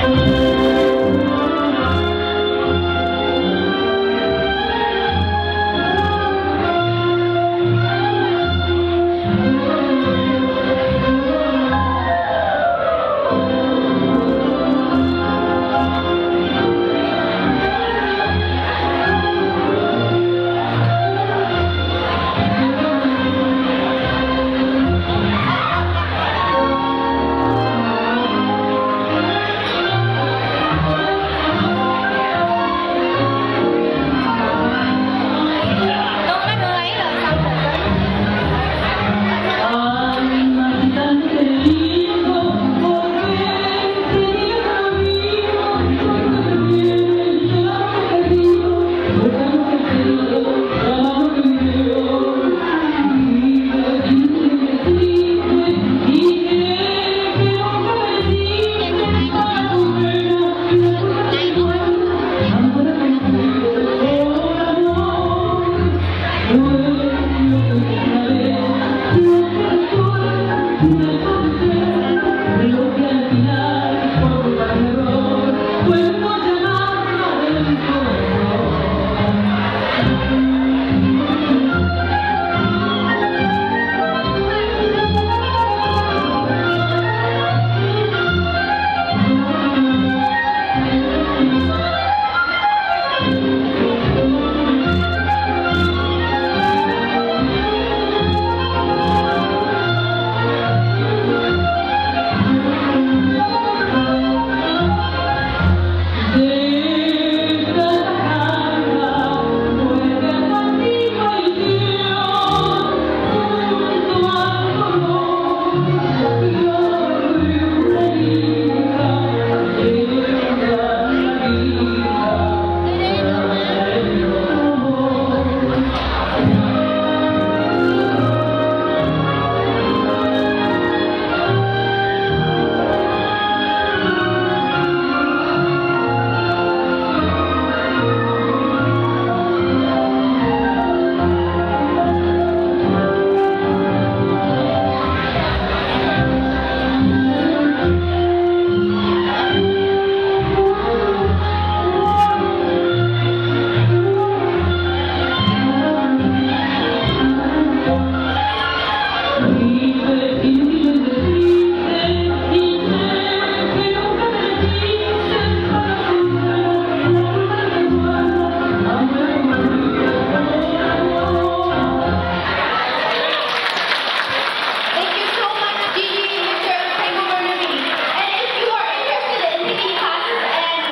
Bye.